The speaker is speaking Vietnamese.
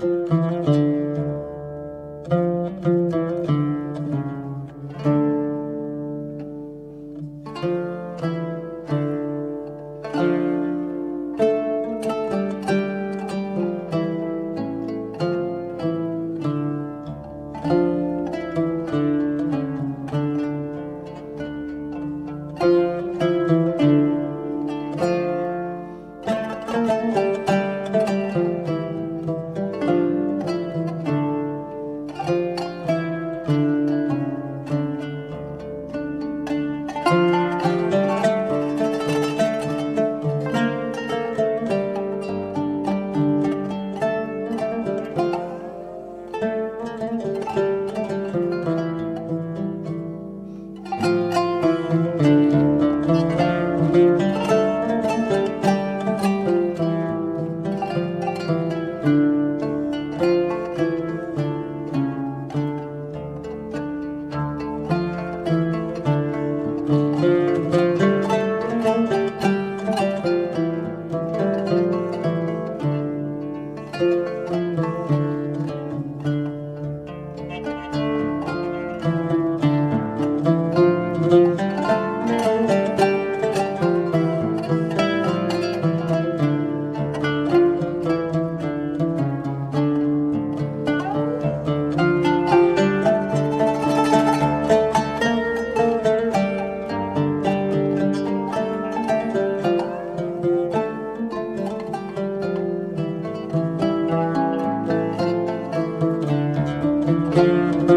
thank you Música